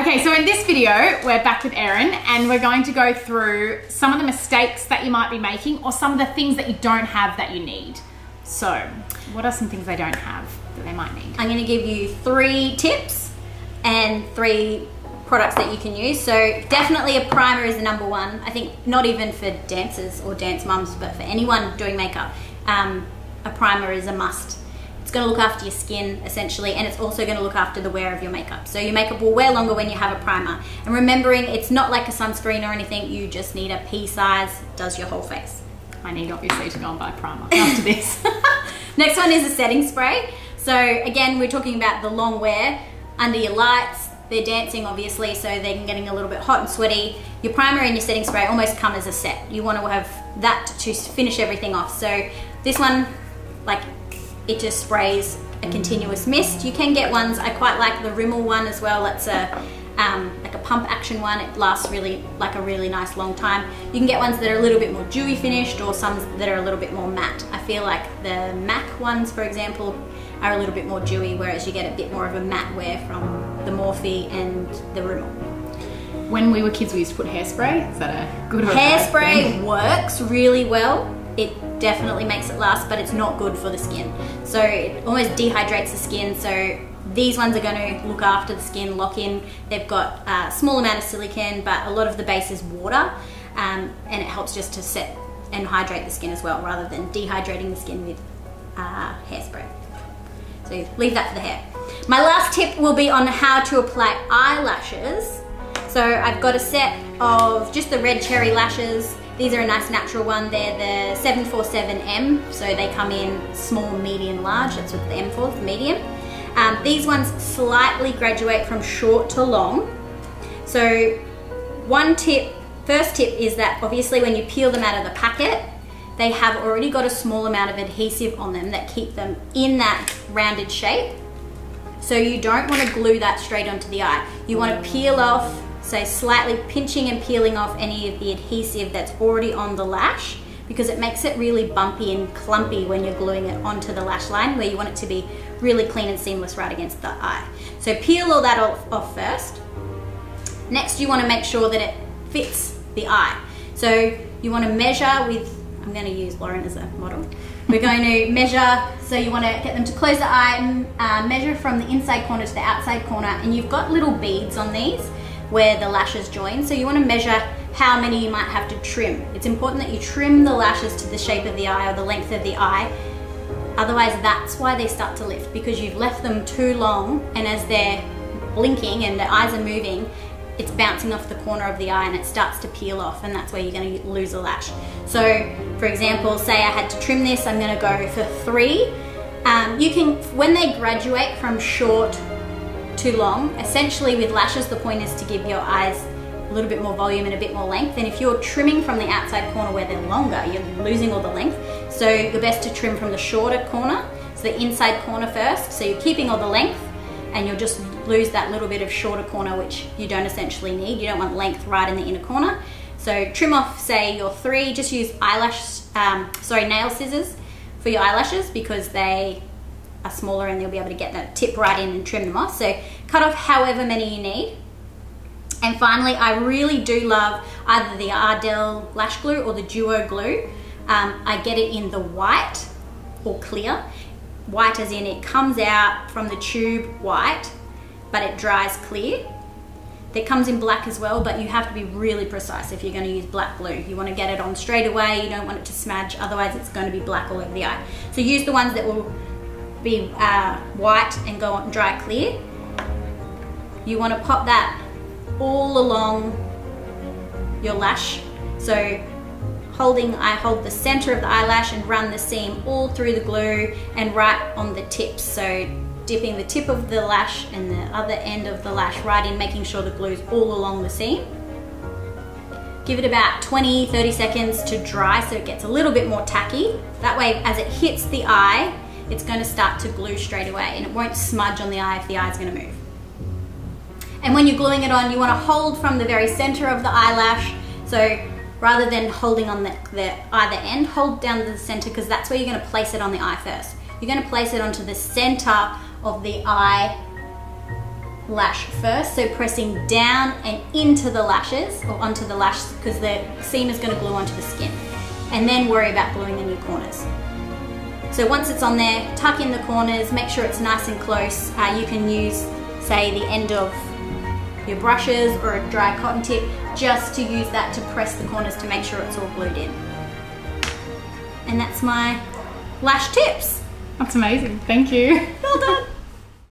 Okay, so in this video, we're back with Erin and we're going to go through some of the mistakes that you might be making or some of the things that you don't have that you need. So, what are some things they don't have that they might need? I'm going to give you three tips and three products that you can use. So definitely a primer is the number one. I think not even for dancers or dance mums, but for anyone doing makeup, um, a primer is a must. It's going to look after your skin essentially, and it's also going to look after the wear of your makeup. So your makeup will wear longer when you have a primer. And remembering, it's not like a sunscreen or anything. You just need a pea size, does your whole face. I need obviously to go and buy primer after this. Next one is a setting spray. So again, we're talking about the long wear under your lights. They're dancing obviously, so they're getting a little bit hot and sweaty. Your primer and your setting spray almost come as a set. You want to have that to finish everything off. So this one, like it just sprays a continuous mist. You can get ones, I quite like the Rimmel one as well. That's a um, like a pump action one. It lasts really like a really nice long time. You can get ones that are a little bit more dewy finished or some that are a little bit more matte. I feel like the MAC ones, for example, are a little bit more dewy, whereas you get a bit more of a matte wear from the Morphe and the Rimmel. When we were kids, we used to put hairspray. Is that a good Hairspray works really well. It definitely makes it last, but it's not good for the skin. So it almost dehydrates the skin. So these ones are going to look after the skin, lock in. They've got a small amount of silicone, but a lot of the base is water, um, and it helps just to set and hydrate the skin as well, rather than dehydrating the skin with uh, hairspray. So leave that for the hair. My last tip will be on how to apply eyelashes. So I've got a set of just the red cherry lashes. These are a nice natural one. They're the 747M, so they come in small, medium, large. That's what the M for, the medium. Um, these ones slightly graduate from short to long. So one tip, first tip is that obviously when you peel them out of the packet, they have already got a small amount of adhesive on them that keep them in that rounded shape. So you don't want to glue that straight onto the eye. You want to peel off, so slightly pinching and peeling off any of the adhesive that's already on the lash because it makes it really bumpy and clumpy when you're gluing it onto the lash line where you want it to be really clean and seamless right against the eye. So peel all that off, off first. Next you want to make sure that it fits the eye. So you want to measure with I'm going to use Lauren as a model. We're going to measure, so you want to get them to close the eye, uh, measure from the inside corner to the outside corner, and you've got little beads on these where the lashes join. So you want to measure how many you might have to trim. It's important that you trim the lashes to the shape of the eye or the length of the eye. Otherwise, that's why they start to lift because you've left them too long, and as they're blinking and the eyes are moving, it's bouncing off the corner of the eye and it starts to peel off and that's where you're going to lose a lash. So for example, say I had to trim this, I'm going to go for three. Um, you can, when they graduate from short to long, essentially with lashes the point is to give your eyes a little bit more volume and a bit more length and if you're trimming from the outside corner where they're longer, you're losing all the length. So the best to trim from the shorter corner, so the inside corner first, so you're keeping all the length and you'll just lose that little bit of shorter corner which you don't essentially need. You don't want length right in the inner corner. So trim off, say, your three, just use eyelash, um, sorry, nail scissors for your eyelashes because they are smaller and they'll be able to get that tip right in and trim them off. So cut off however many you need. And finally, I really do love either the Ardell lash glue or the Duo glue. Um, I get it in the white or clear white as in it comes out from the tube white, but it dries clear. That comes in black as well, but you have to be really precise if you're going to use black glue. You want to get it on straight away, you don't want it to smudge, otherwise it's going to be black all over the eye. So use the ones that will be uh, white and go on dry clear. You want to pop that all along your lash. So holding, I hold the center of the eyelash and run the seam all through the glue and right on the tips. So dipping the tip of the lash and the other end of the lash right in, making sure the glue's all along the seam. Give it about 20, 30 seconds to dry so it gets a little bit more tacky. That way, as it hits the eye, it's gonna start to glue straight away and it won't smudge on the eye if the eye's gonna move. And when you're gluing it on, you wanna hold from the very center of the eyelash. So rather than holding on the, the either end, hold down the center because that's where you're gonna place it on the eye first. You're gonna place it onto the center of the eye lash first. So pressing down and into the lashes or onto the lash because the seam is going to glue onto the skin. And then worry about gluing the new corners. So once it's on there, tuck in the corners, make sure it's nice and close. Uh, you can use, say, the end of your brushes or a dry cotton tip just to use that to press the corners to make sure it's all glued in. And that's my lash tips. That's amazing. Thank you. Well done.